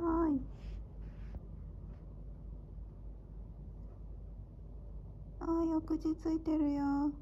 ーい。あーよくじついてるよ。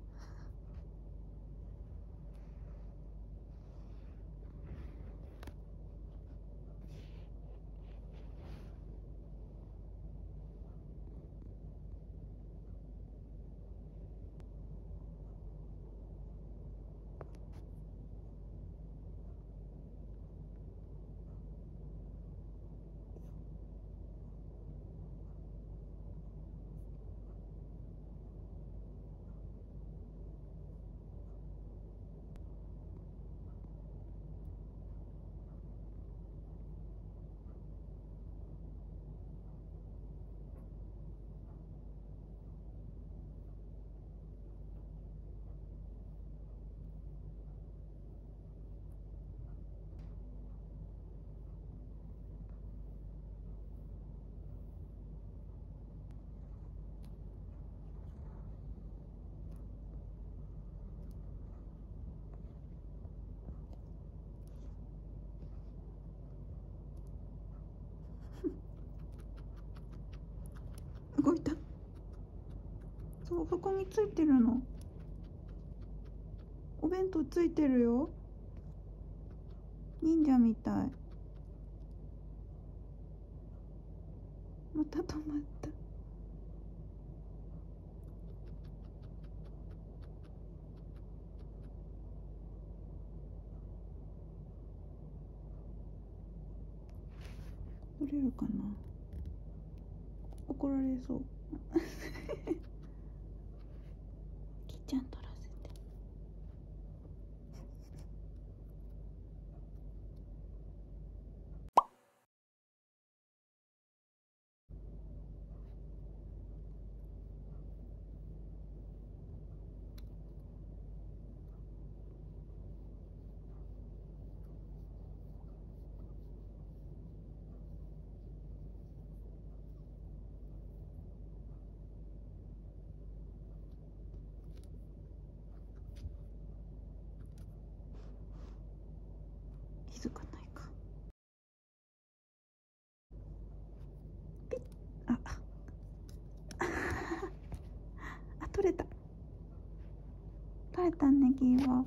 動いた。そうそこについてるの。お弁当ついてるよ。忍者みたい。また止まった。取れるかな？怒られそう。きっちゃんと気づかないか。ピッ。あ。あ取れた。取れたねギーは。